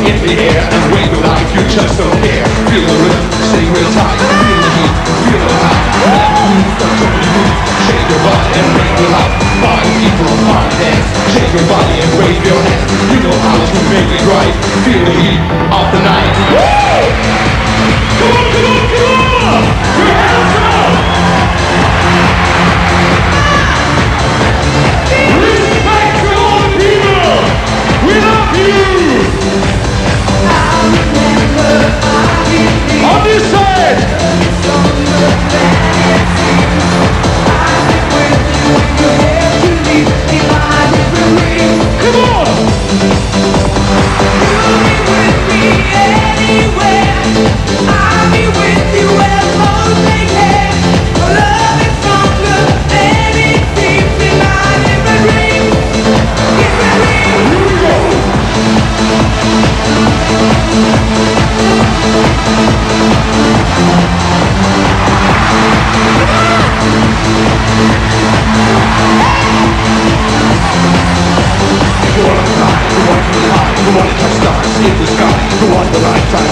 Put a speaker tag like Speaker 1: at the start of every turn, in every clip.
Speaker 1: in the air and wave like you just don't care. Feel the rhythm, stay real tight. Feel the heat, feel the. Let move. Shake your body and. Party people, dance. Shake your body and wave your hands. You know how to make it right. Feel the heat of the night.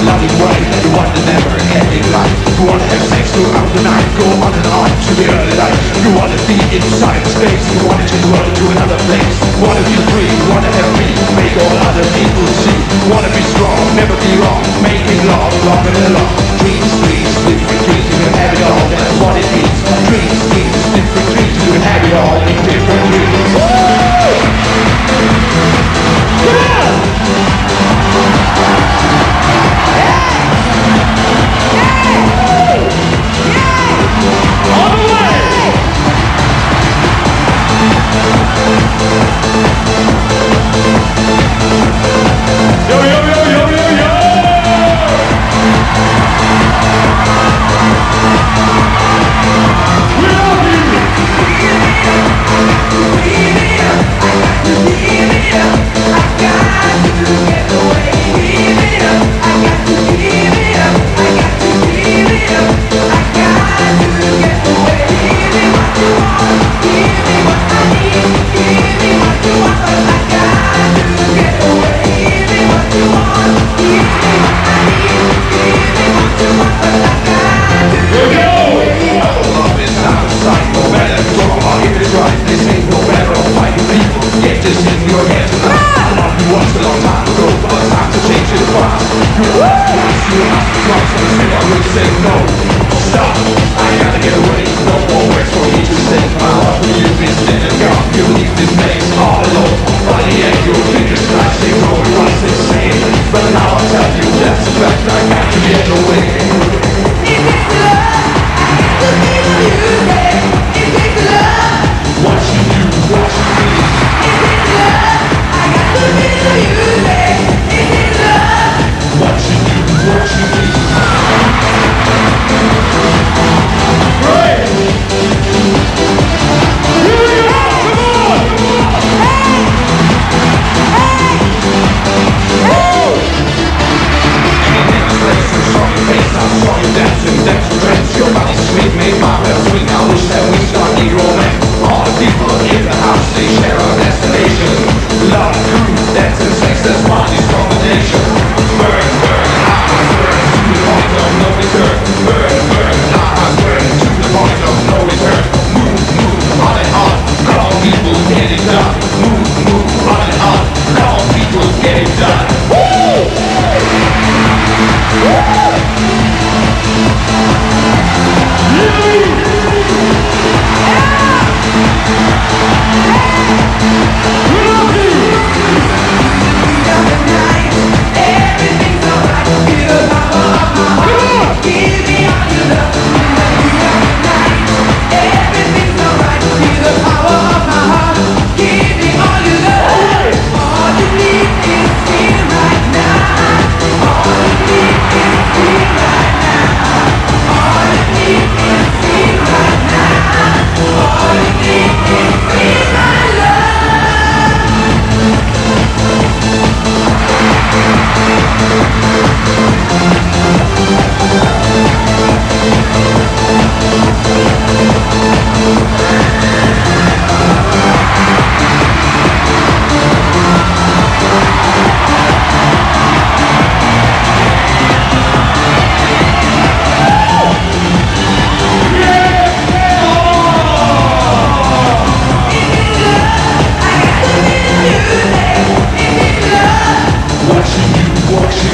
Speaker 1: Loving way, you want the never ending life. You wanna have sex throughout the night, go on and on to the early light. You wanna be inside space, you wanna change the world to another place. Wanna feel free, wanna have me, make all other people see. You Wanna be strong, never be wrong, making love, love and along Dreams, dreams, different dreams, you can have it all, that's what it means. Dreams, dreams, different dreams, you can have it all Yo, it fast. Watch